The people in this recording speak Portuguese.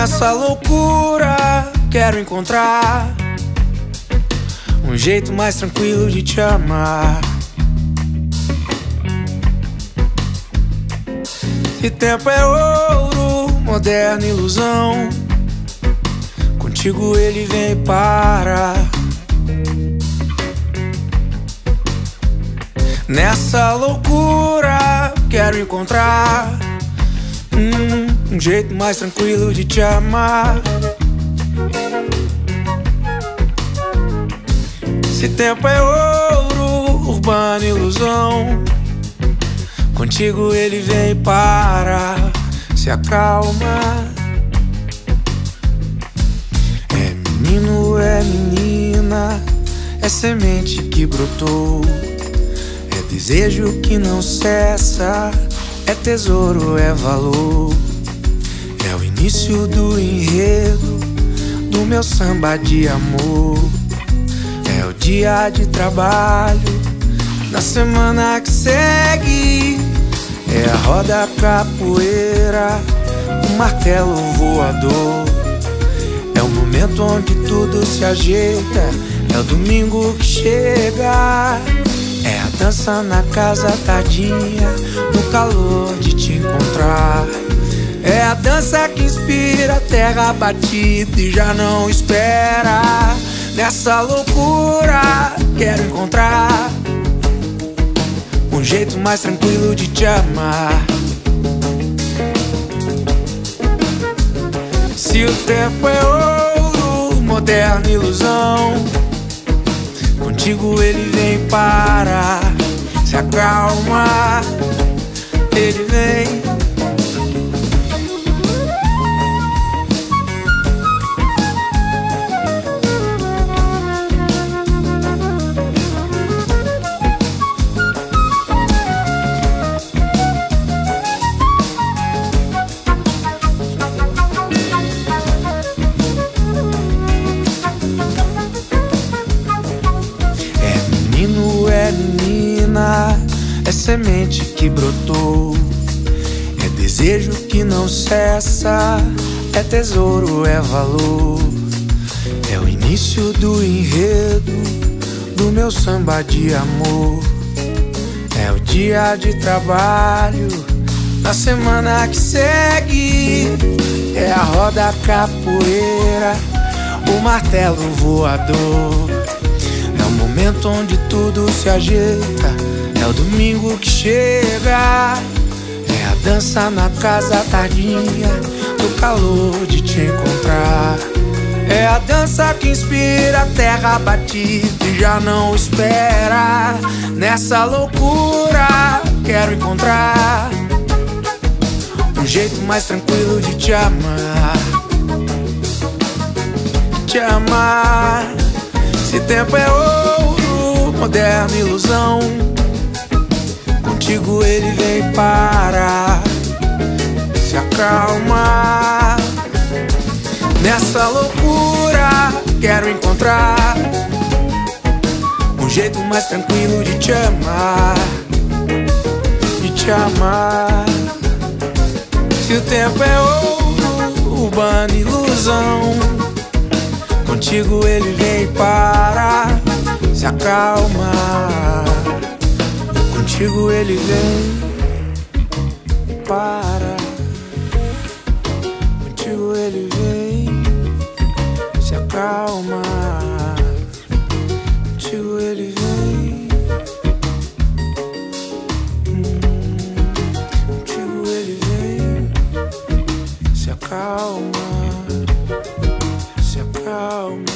Nessa loucura, quero encontrar um jeito mais tranquilo de te amar. Se tempo é ouro, moderna ilusão. Contigo ele vem para. Nessa loucura, quero encontrar hum, um jeito mais tranquilo de te amar. Se tempo é ouro, urbana ilusão. Contigo ele vem para, se acalma. É menino, é menina, é semente que brotou. É desejo que não cessa, é tesouro, é valor. Início do enredo do meu samba de amor. É o dia de trabalho na semana que segue. É a roda capoeira, o martelo voador. É o momento onde tudo se ajeita. É o domingo que chega. É a dança na casa tadinha, no calor de te encontrar. É a dança inspira terra batida e já não espera. Nessa loucura, quero encontrar um jeito mais tranquilo de te amar. Se o tempo é ouro, moderna ilusão, contigo ele vem para se acalma. Ele vem. Menina, é semente que brotou. É desejo que não cessa, é tesouro, é valor. É o início do enredo do meu samba de amor. É o dia de trabalho na semana que segue. É a roda capoeira, o martelo voador. Momento onde tudo se ajeita. É o domingo que chega. É a dança na casa tardinha, do calor de te encontrar. É a dança que inspira a terra batida e já não espera. Nessa loucura, quero encontrar um jeito mais tranquilo de te amar. Te amar. Se tempo é ouro, moderna ilusão. Contigo ele vem para se acalma. Nessa loucura, quero encontrar um jeito mais tranquilo de te amar. De te amar. Se o tempo é ouro, urbana ilusão. Contigo ele vem para se acalma. Contigo ele vem, para. Contigo ele vem, se acalma. Contigo ele vem. Contigo ele vem, se acalma. Se acalma.